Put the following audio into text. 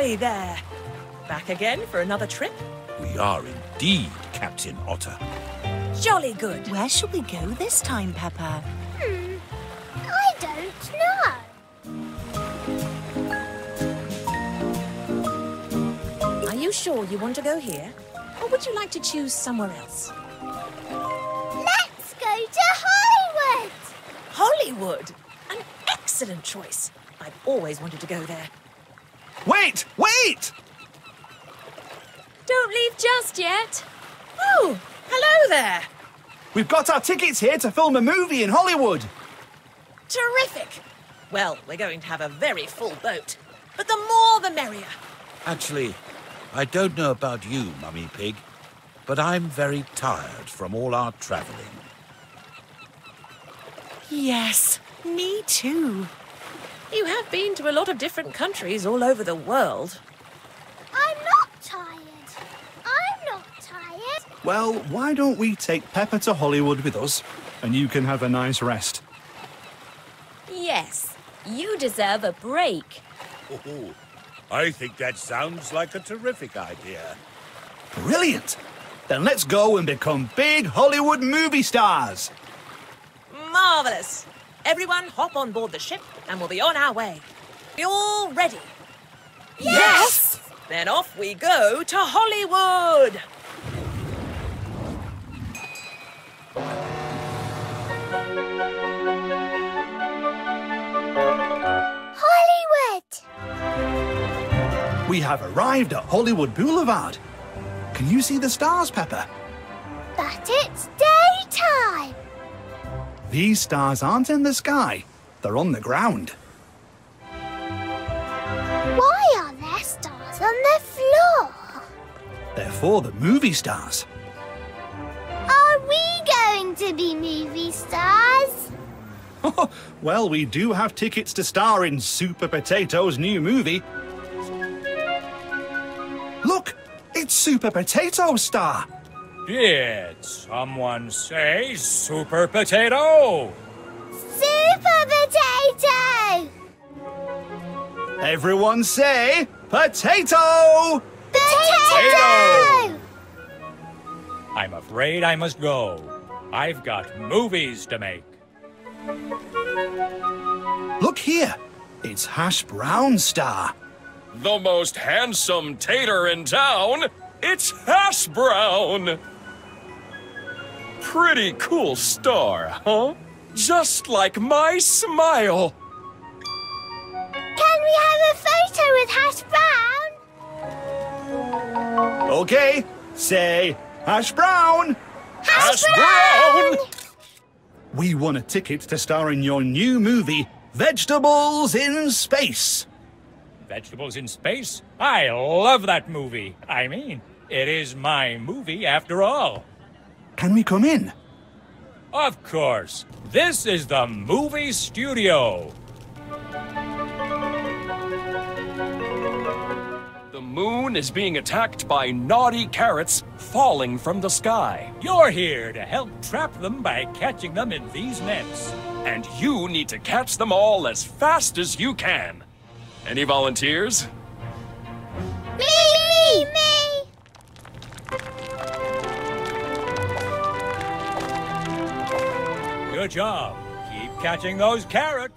Ahoy there! Back again for another trip? We are indeed, Captain Otter. Jolly good. Where shall we go this time, Peppa? Hmm. I don't know. Are you sure you want to go here? Or would you like to choose somewhere else? Let's go to Hollywood! Hollywood? An excellent choice. I've always wanted to go there. Wait! Wait! Don't leave just yet. Oh, hello there. We've got our tickets here to film a movie in Hollywood. Terrific. Well, we're going to have a very full boat. But the more the merrier. Actually, I don't know about you, Mummy Pig, but I'm very tired from all our travelling. Yes, me too. You have been to a lot of different countries all over the world. I'm not tired. I'm not tired. Well, why don't we take Peppa to Hollywood with us and you can have a nice rest? Yes, you deserve a break. Oh, I think that sounds like a terrific idea. Brilliant! Then let's go and become big Hollywood movie stars. Marvellous! Everyone hop on board the ship and we'll be on our way. You all ready? Yes! yes! Then off we go to Hollywood! Hollywood! We have arrived at Hollywood Boulevard. Can you see the stars, Peppa? But it's daytime! These stars aren't in the sky, they're on the ground. Why are there stars on the floor? They're for the movie stars. Are we going to be movie stars? well, we do have tickets to star in Super Potato's new movie. Look, it's Super Potato star. Did someone say Super Potato? Super Potato! Everyone say Potato! Potato! I'm afraid I must go. I've got movies to make. Look here. It's Hash Brown Star. The most handsome tater in town. It's Hash Brown. Pretty cool star, huh? Just like my smile. Can we have a photo with Hash Brown? Okay, say Hash Brown. Hash, Hash Brown. Brown! We won a ticket to star in your new movie, Vegetables in Space. Vegetables in Space? I love that movie. I mean, it is my movie after all. Can we come in? Of course. This is the movie studio. The moon is being attacked by naughty carrots falling from the sky. You're here to help trap them by catching them in these nets. And you need to catch them all as fast as you can. Any volunteers? Me, me, me! Good job. Keep catching those carrots.